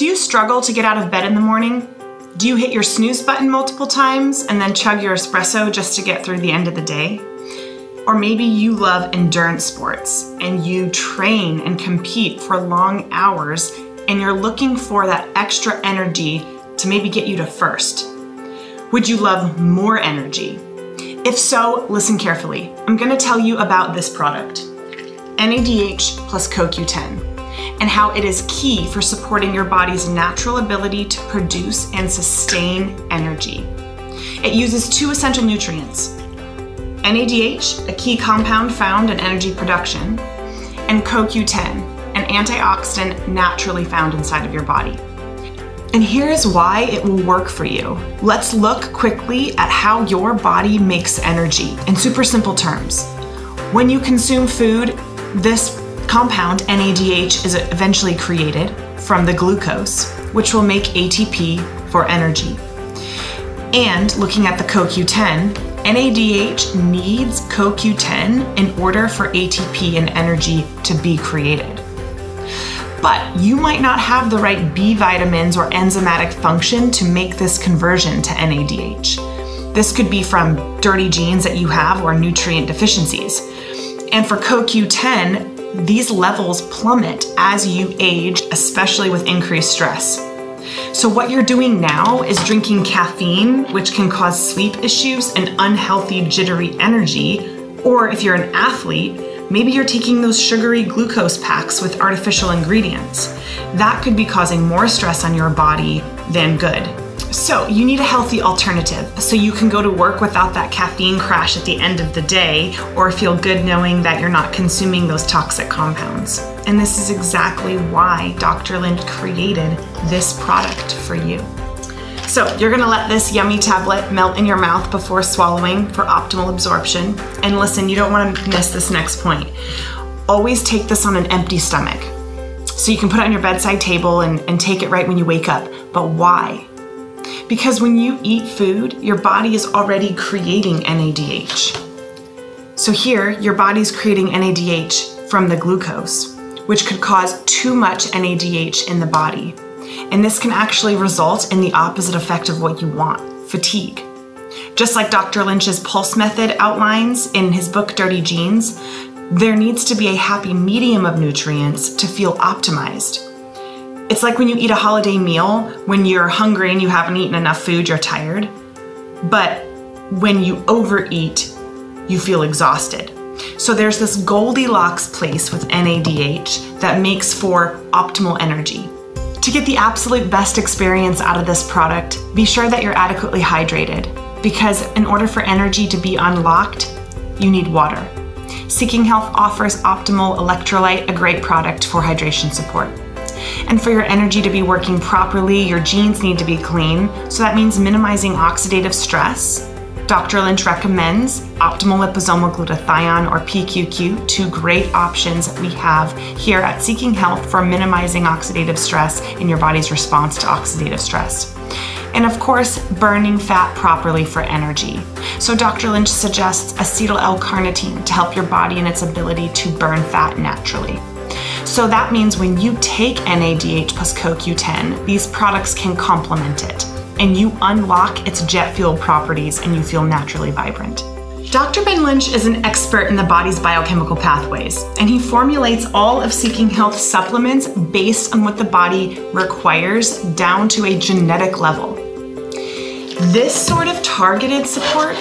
Do you struggle to get out of bed in the morning? Do you hit your snooze button multiple times and then chug your espresso just to get through the end of the day? Or maybe you love endurance sports and you train and compete for long hours and you're looking for that extra energy to maybe get you to first. Would you love more energy? If so, listen carefully. I'm going to tell you about this product NADH plus CoQ10 and how it is key for supporting your body's natural ability to produce and sustain energy. It uses two essential nutrients NADH, a key compound found in energy production, and CoQ10, an antioxidant naturally found inside of your body. And here's why it will work for you. Let's look quickly at how your body makes energy in super simple terms. When you consume food, this compound, NADH, is eventually created from the glucose, which will make ATP for energy. And looking at the CoQ10, NADH needs CoQ10 in order for ATP and energy to be created. But you might not have the right B vitamins or enzymatic function to make this conversion to NADH. This could be from dirty genes that you have or nutrient deficiencies. And for CoQ10, these levels plummet as you age, especially with increased stress. So, what you're doing now is drinking caffeine, which can cause sleep issues and unhealthy, jittery energy. Or if you're an athlete, maybe you're taking those sugary glucose packs with artificial ingredients. That could be causing more stress on your body than good. So, you need a healthy alternative so you can go to work without that caffeine crash at the end of the day or feel good knowing that you're not consuming those toxic compounds. And this is exactly why Dr. Lynch created this product for you. So, you're gonna let this yummy tablet melt in your mouth before swallowing for optimal absorption. And listen, you don't wanna miss this next point. Always take this on an empty stomach. So, you can put it on your bedside table and, and take it right when you wake up. But why? Because when you eat food, your body is already creating NADH. So here, your body's creating NADH from the glucose, which could cause too much NADH in the body. And this can actually result in the opposite effect of what you want fatigue. Just like Dr. Lynch's pulse method outlines in his book Dirty Genes, there needs to be a happy medium of nutrients to feel optimized. It's like when you eat a holiday meal, when you're hungry and you haven't eaten enough food, you're tired. But when you overeat, you feel exhausted. So there's this Goldilocks place with NADH that makes for optimal energy. To get the absolute best experience out of this product, be sure that you're adequately hydrated because in order for energy to be unlocked, you need water. Seeking Health offers Optimal Electrolyte, a great product for hydration support. And for your energy to be working properly, your genes need to be clean. So that means minimizing oxidative stress. Dr. Lynch recommends optimal liposomal glutathione or PQQ, two great options that we have here at Seeking Health for minimizing oxidative stress in your body's response to oxidative stress. And of course, burning fat properly for energy. So Dr. Lynch suggests acetyl L-carnitine to help your body in its ability to burn fat naturally. So that means when you take NADH plus CoQ10, these products can complement it and you unlock its jet fuel properties and you feel naturally vibrant. Dr. Ben Lynch is an expert in the body's biochemical pathways, and he formulates all of Seeking Health supplements based on what the body requires down to a genetic level. This sort of targeted support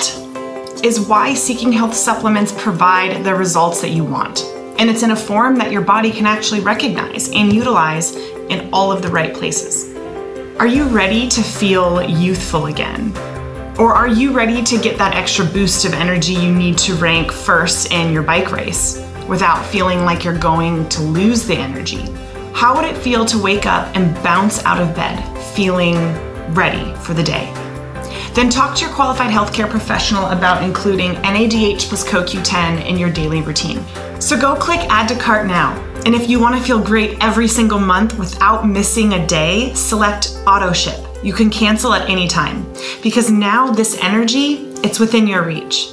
is why Seeking Health supplements provide the results that you want and it's in a form that your body can actually recognize and utilize in all of the right places. Are you ready to feel youthful again? Or are you ready to get that extra boost of energy you need to rank first in your bike race without feeling like you're going to lose the energy? How would it feel to wake up and bounce out of bed feeling ready for the day? Then talk to your qualified healthcare professional about including NADH plus CoQ10 in your daily routine. So go click add to cart now. And if you want to feel great every single month without missing a day, select auto ship. You can cancel at any time because now this energy, it's within your reach.